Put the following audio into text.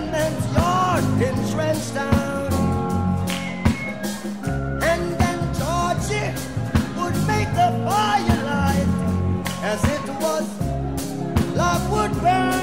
continent's yard been drenched down. And then Georgie would make the fire light as it was love would burn.